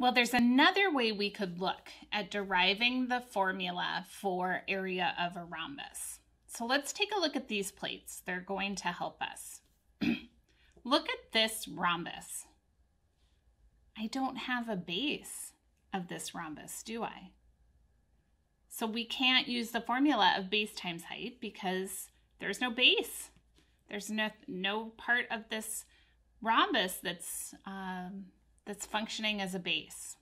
Well, there's another way we could look at deriving the formula for area of a rhombus. So let's take a look at these plates. They're going to help us. look at this rhombus. I don't have a base of this rhombus, do I? So we can't use the formula of base times height because there's no base. There's no, no part of this rhombus that's um, that's functioning as a base.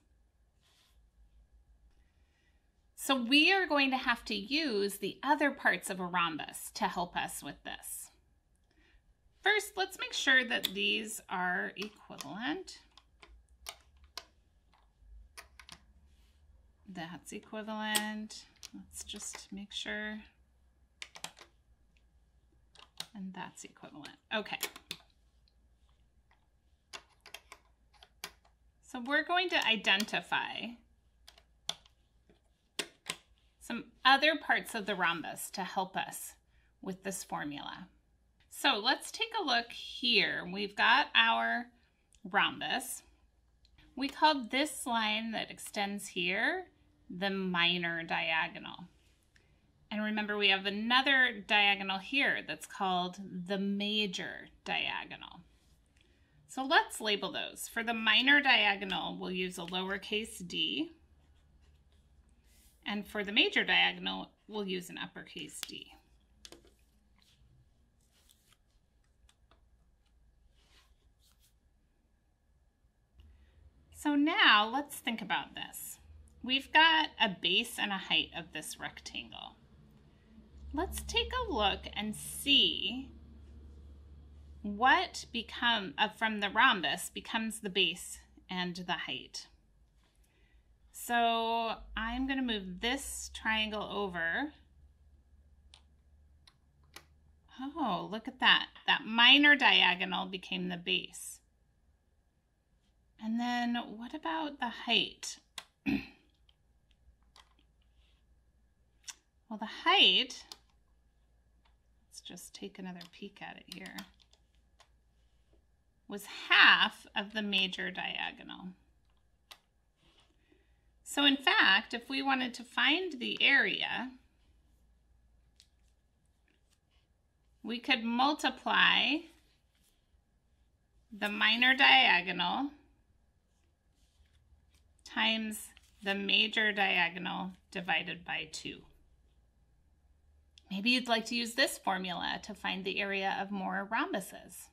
So we are going to have to use the other parts of a rhombus to help us with this. First, let's make sure that these are equivalent. That's equivalent. Let's just make sure. And that's equivalent. Okay. We're going to identify some other parts of the rhombus to help us with this formula. So let's take a look here. We've got our rhombus. We called this line that extends here the minor diagonal. And remember, we have another diagonal here that's called the major diagonal. So let's label those. For the minor diagonal, we'll use a lowercase d. And for the major diagonal, we'll use an uppercase d. So now let's think about this. We've got a base and a height of this rectangle. Let's take a look and see what become uh, from the rhombus becomes the base and the height. So I'm going to move this triangle over. Oh, look at that. That minor diagonal became the base. And then what about the height? well, the height, let's just take another peek at it here was half of the major diagonal. So in fact, if we wanted to find the area, we could multiply the minor diagonal times the major diagonal divided by 2. Maybe you'd like to use this formula to find the area of more rhombuses.